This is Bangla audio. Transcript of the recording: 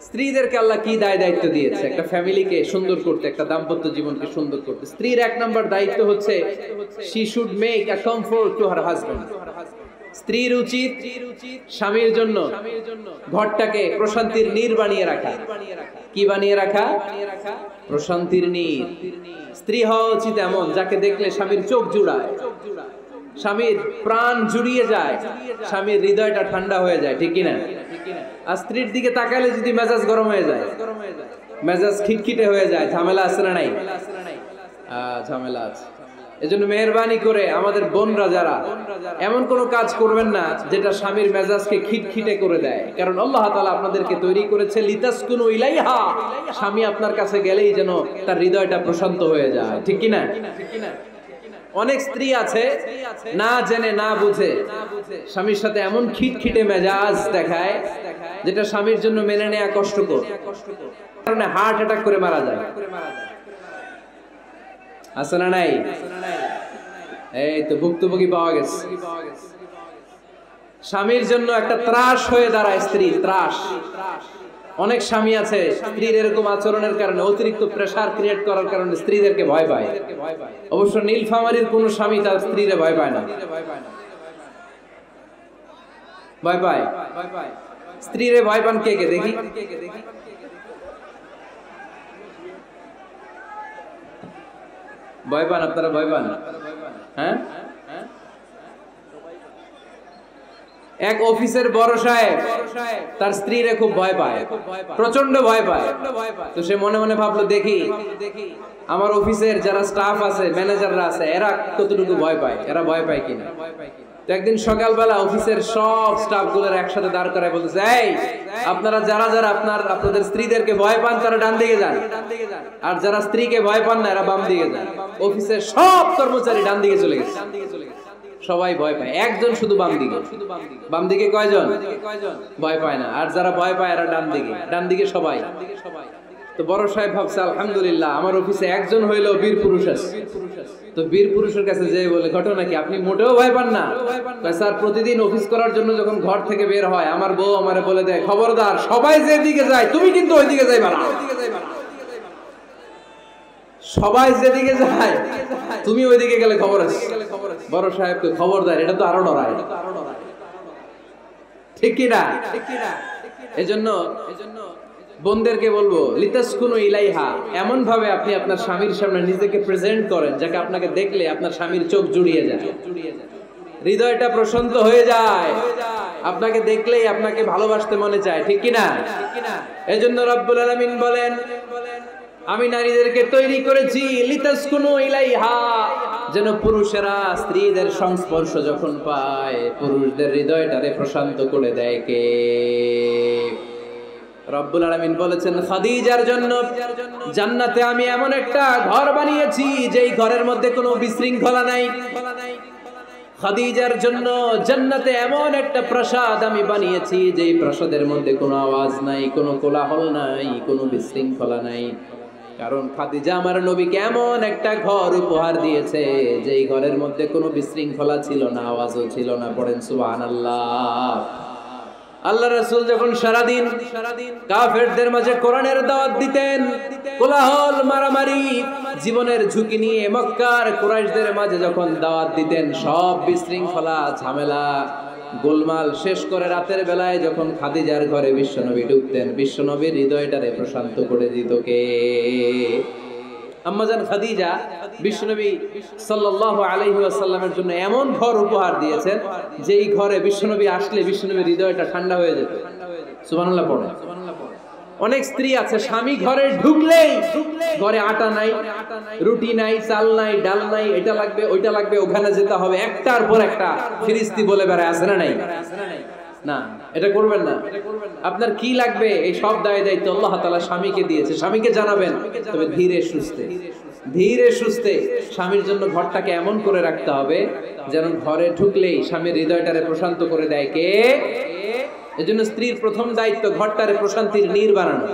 স্ত্রীদেরকে আল্লাহ কি দায় দায়িত্ব দিয়েছে? একটা ফ্যামিলিকে সুন্দর করতে, একটা দাম্পত্য জীবনকে সুন্দর করতে। স্ত্রীর এক নম্বর দায়িত্ব হচ্ছে she should make a comfort to her husband স্ত্রীর উচিত স্বামীর জন্য ঘরটাকে প্রশান্তির নীর বানিয়ে রাখা। কি বানিয়ে রাখা? প্রশান্তির নীর। স্ত্রী হওয়া উচিত এমন, যাকে দেখলে স্বামীর চোখ জুড়ায়। স্বামীর প্রাণ জুড়িয়ে যায়, স্বামীর হৃদয়টা ঠান্ডা হয়ে যায়, ঠিক কিনা? আর স্ত্রীর দিকে তাকালে যদি মেজাজ গরম হয়ে যায়, মেজাজ খিটখিটে হয়ে যায়, ঝামেলা আছে না নাই? ঝামেলা আছে। এজন্য মেহরবানি করে আমাদের বোনরা যারা, এমন কোন কাজ করবেন না যেটা স্বামীর মেজাজকে খিটখিটে করে দেয়। কারণ আল্লাহ তাআলা আপনাদেরকে তৈরি করেছে, লিতাসকুনু ইলাইহা। স্বামী আপনার কাছে গেলেই যেন তার হৃদয়টা প্রশান্ত হয়ে যায়। ঠিক কি না অনেক স্ত্রী আছে, না জেনে, না বুঝে। স্বামীর সাথে এমন খিটখিটে মেজাজ দেখায়, যেটা স্বামীর জন্য মেনে নেওয়া কষ্টকর। কারণে হার্ট অ্যাটাক করে মারা যায়। আছে না নাই? এই তো ভুক্তভোগী পাওয়া গেছে। স্বামীর জন্য একটা ত্রাস হয়ে দাঁড়ায় স্ত্রী, ত্রাস। অনেক স্বামী আছে, স্ত্রীর এরকম আচরণের কারণে অতিরিক্ত প্রেসার ক্রিয়েট করার কারণে স্ত্রীদেরকে ভয় পায়। অবশ্য নীলফামারির কোন স্বামী তার স্ত্রীরে ভয় পায় না। ভয় পায়? স্ত্রীরে ভয় পান কে কে? দেখি। ভয় পান, আপনারা ভয় পান? হ্যাঁ? এক অফিসের বড় সাহেব, তার স্ত্রীরে খুব ভয় পায় প্রচণ্ড ভয় পায়। তো সে মনে মনে ভাবলো, দেখি, আমার অফিসের যারা স্টাফ আছে ম্যানেজাররা আছে, এরা কতটুকু ভয় পায়, এরা ভয় পায় কিনা? তো একদিন সকালবেলা অফিসের সব স্টাফগুলোর একসাথে দাঁড় করায় বলতেছে, এই, আপনারা যারা যারা আপনার, আপনাদের স্ত্রীদেরকে ভয় পান, তারা ডান দিকে যান। আর যারা স্ত্রীকে ভয় পান না, এরা বাম দিকে যান। অফিসের সব কর্মচারী ডান দিকে চলে গেছে। সবাই ভয় পায়। একজন শুধু বাম দিকে। বাম দিকে। কয়জন? ভয় পায় না। আর যারা ভয় পায় এরা ডান দিকে। ডান দিকে সবাই। তো বড় সাহেব ভাবছে আলহামদুলিল্লাহ আমার অফিসে একজন হইলেও বীর পুরুষ আছে। তো বীর পুরুষের কাছে যে বলে ঘটনা কি? আপনি মোটেও ভয় পান না? স্যার প্রতিদিন অফিস করার জন্য যখন ঘর থেকে বের হয় আমার বউ আমারে বলে দেয় খবরদার সবাই যেদিকে যায় তুমি কিন্তু ওইদিকে যাইবা না সবাই যেদিকে যায়, তুমি ওইদিকে গেলে খবর আছে। বড় সাহেবকে খবর দেয়, এটা তো আরও ডরায় ঠিক কি না? এজন্য বোনদেরকে বলব, লিতাসকুনু ইলাইহা এমন ভাবে আপনি আপনার স্বামীর সামনে নিজেকে প্রেজেন্ট করেন, যাকে আপনাকে দেখলে আপনার স্বামীর চোখ জুড়িয়ে যায়। হৃদয়টা প্রশান্ত হয়ে যায়। আপনাকে দেখলেই আপনাকে ভালোবাসতে মনে চায়, ঠিক কি না? এজন্য রব্বুল আলামিন বলেন আমি নারীদেরকে তৈরি করেছি, লিতাসকুনু ইলাইহা। যেন পুরুষেরা স্ত্রীদের সংস্পর্শ যখন পায়, পুরুষদের হৃদয়টারে প্রশান্ত করে দেয় কে? রব্বুল আলামিন বলেছেন, খাদিজার জন্য জান্নাতে আমি এমন একটা ঘর বানিয়েছি, যেই ঘরের মধ্যে কোনো বিশৃঙ্খলা নাই। খাদিজার জন্য জান্নাতে এমন একটা প্রাসাদ আমি বানিয়েছি, যেই প্রাসাদের মধ্যে কোনো আওয়াজ নাই, কোনো কোলাহল নাই, কোনো বিশৃঙ্খলা নাই। কারণ খাদিজা আমার নবীকে এমন একটা ঘর উপহার দিয়েছে, যেই ঘরের মধ্যে কোনো বিশৃঙ্খলা ছিল না, আওয়াজও ছিল না, পড়েন সুবহানাল্লাহ। আল্লাহ আল্লাহ রাসূল যখন সারাদিন সারাদিন কাফেরদের মাঝে কোরআনের দাওয়াত দিতেন, কোলাহল, মারামারি, জীবনের ঝুঁকি নিয়ে মক্কার কুরাইশদের মাঝে যখন দাওয়াত দিতেন, সব বিশৃঙ্খলা, ঝামেলা গোলমাল শেষ করে রাতের বেলায় যখন খাদিজার ঘরে বিশ্বনবী ঢুকতেন, বিশ্বনবীর হৃদয়টারে প্রশান্ত করে দিত কে? আম্মাজান খাদিজা বিশ্বনবী সাল্লাহ আলহি আসাল্লামের জন্য এমন ঘর উপহার দিয়েছেন, যেই ঘরে বিশ্বনবী আসলে বিশ্বনবীর হৃদয়টা ঠান্ডা হয়ে যেত। সুবহানাল্লাহ পড়ে অনেক স্ত্রী আছে, স্বামী ঘরে ঢুকলেই ঘরে আটা নাই, রুটি নাই, চাল নাই, ডাল নাই, এটা লাগবে, ওইটা লাগবে, ওখানে যেতে হবে। একটার পর একটা ফিরিস্তি বলে বেড়ায়, আছে না নাই? না, এটা করবেন না। আপনার কি লাগবে? এই সব দায় দায়িত্ব আল্লাহ তালা স্বামীকে দিয়েছে। স্বামীকে জানাবেন, তবে ধীরে সুস্থে। ধীরে সুস্থে স্বামীর জন্য ঘরটাকে এমন করে রাখতে হবে, যেন ঘরে ঢুকলেই স্বামীর হৃদয়টারে প্রশান্ত করে দেয়। কে? এজন্য স্ত্রীর প্রথম দায়িত্ব ঘরটারে প্রশান্তির নীর বানানো